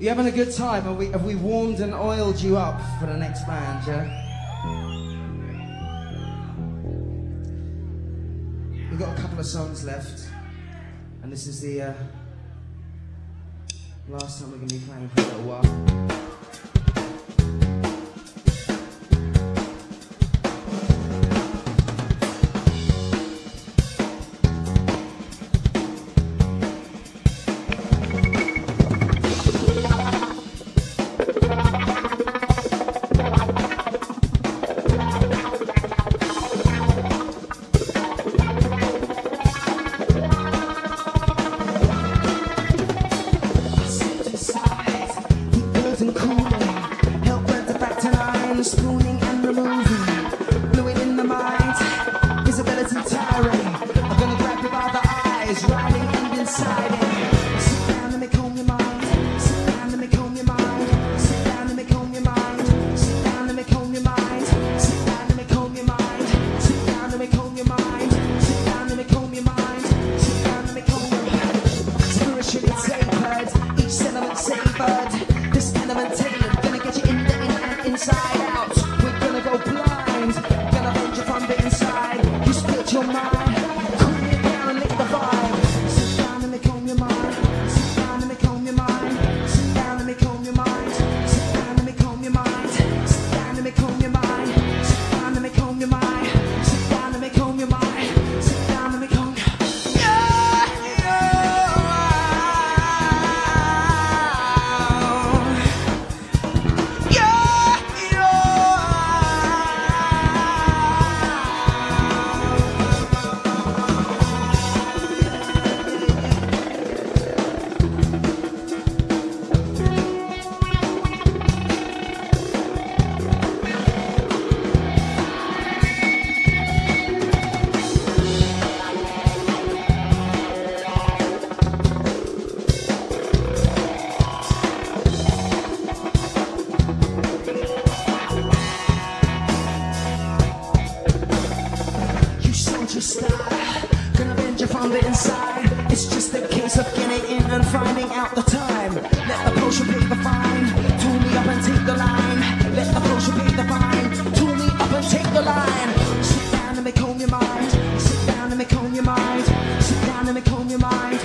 You having a good time? Have we, have we warmed and oiled you up for the next band, yeah? We've got a couple of songs left, and this is the uh, last time we're going to be playing for a little while. and cool. just die. Gonna bend you from the inside. It's just a case of getting in and finding out the time. Let the potion pay the fine. Tune me up and take the line. Let the potion pay the fine. Tune me up and take the line. Sit down and make home your mind. Sit down and make home your mind. Sit down and make home your mind.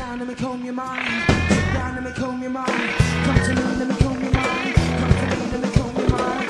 down, let me comb your mind. Sit down, let me comb your mind. Come to me, let me comb your mind. Come to me, let me comb your mind.